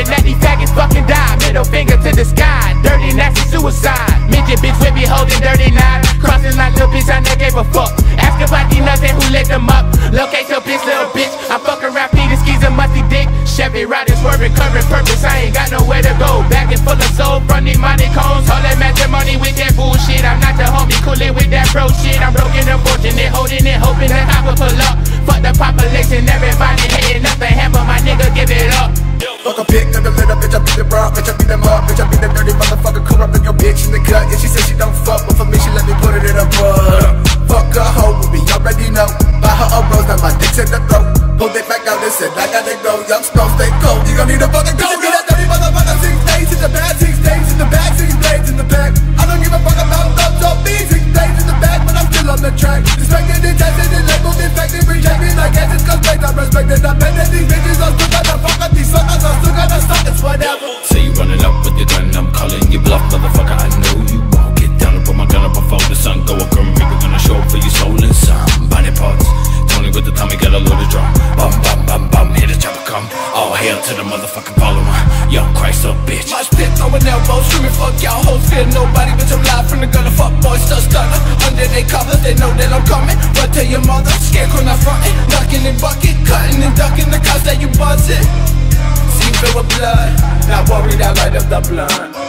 hoping that these faggots fucking die. Middle finger to the sky, dirty, nasty suicide. Midget bitch we be holding dirty knives. Crossing like little bitch, I never gave a fuck. Ask about these nuts and who lit them up. Locate your bitch, little bitch. I'm fucking rap feet and skis and musty dick. Chevy riding, swerving, covering purpose. I ain't got nowhere to go. Back and full of soul from these money cones. All that matching money with Fuck a pig, never let a bitch, I beat them raw, bitch, I beat them up, bitch, I beat them dirty motherfucker, come up in your bitch in the cut. Yeah, she said she don't fuck, but for me, she let me put it in a butt. Fuck a hoe me, already know. Buy her a rose, now my dick's in the throat. Pulled it back out and said, I gotta to the motherfucking follower. Yo, Christ up, bitch. My spit throwing elbows, screaming fuck y'all hoes, fear nobody, bitch I'm live from the gutter, fuck boys, still stunner Under they cover, they know that I'm coming. But tell your mother, scarecrow not frontin' Knocking and bucket, cutting and ducking the cops that you buzzing See filled with blood, not worried I light up the blunt